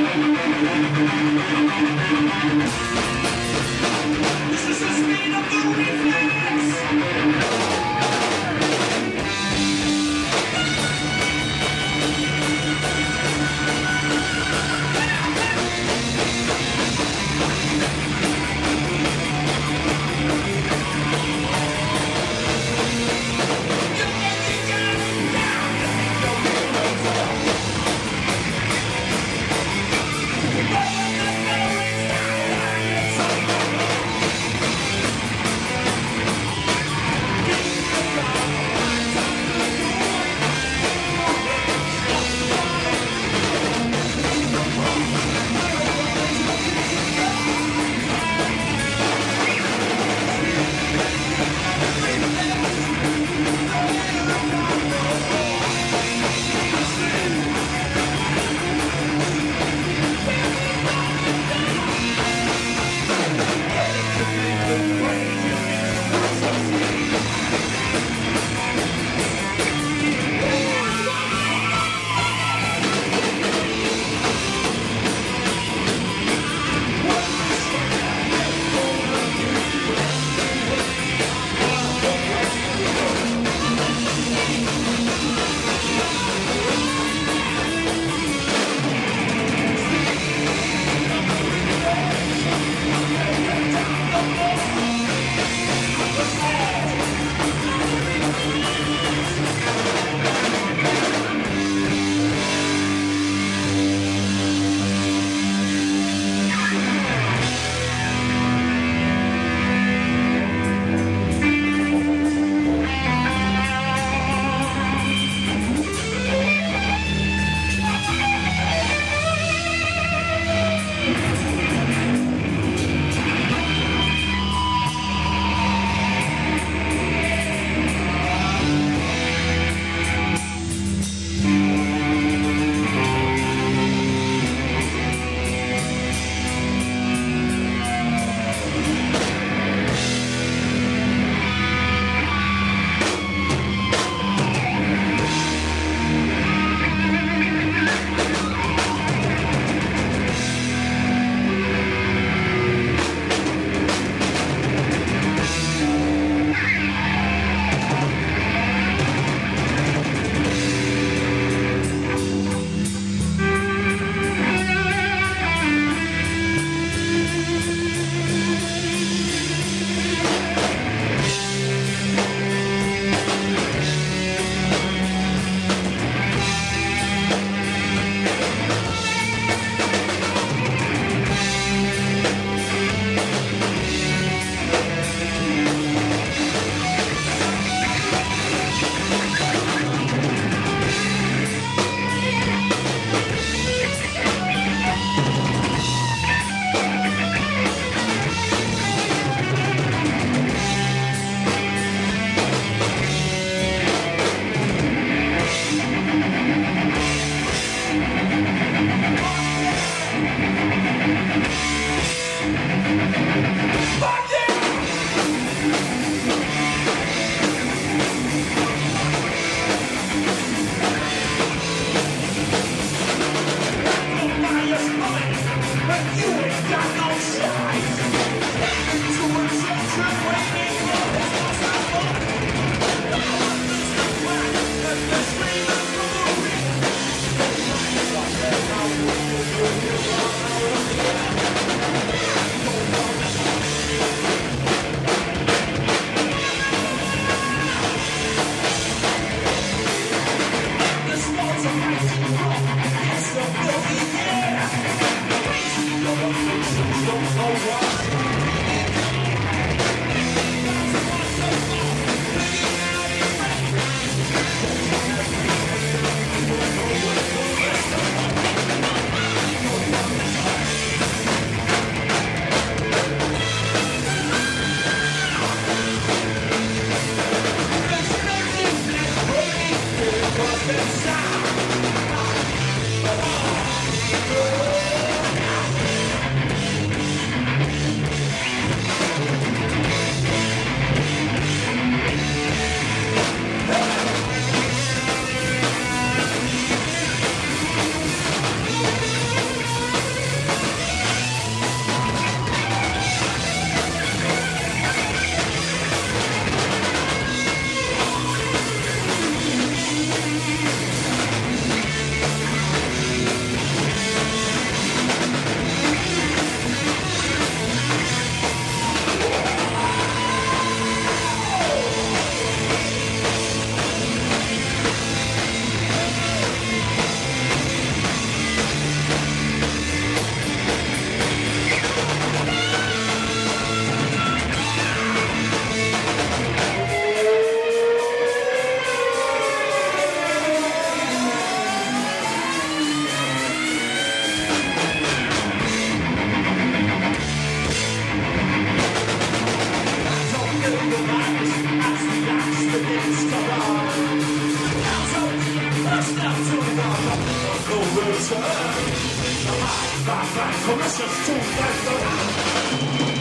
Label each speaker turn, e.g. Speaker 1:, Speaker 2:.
Speaker 1: This is the speed of the reflex. Commissions to fight the